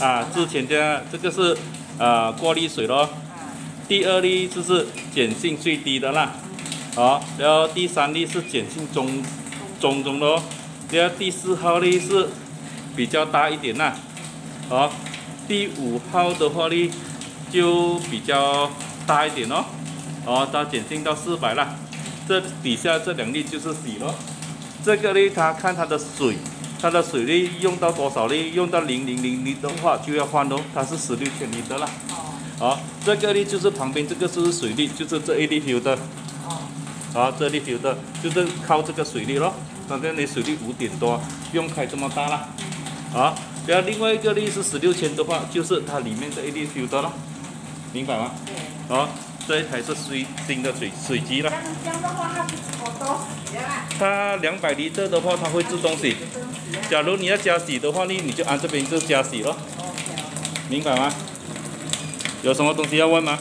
啊，之前这样，这个是呃过滤水咯。第二粒就是碱性最低的啦，好，然后第三粒是碱性中中中的哦，然后第四号粒是比较大一点啦，好，第五号的话呢就比较大一点哦，好，它碱性到四百啦，这底下这两粒就是洗咯，这个呢它看它的水，它的水力用到多少粒，用到零零零零的话就要换哦，它是十六千米的啦。好，这个呢就是旁边这个是水力，就是这一粒油的。哦。好，这粒油的，就是靠这个水力咯。反正你水力五点多，不用开这么大了。好，然后另外一个呢是十六千的话，就是它里面这一粒油的了，明白吗？对。好，这一台是水新的水水机了。这样的话，它。它两百厘的话，它会自动洗。假如你要加洗的话呢，你就按这边就加洗咯。明白吗？有什么东西要问吗？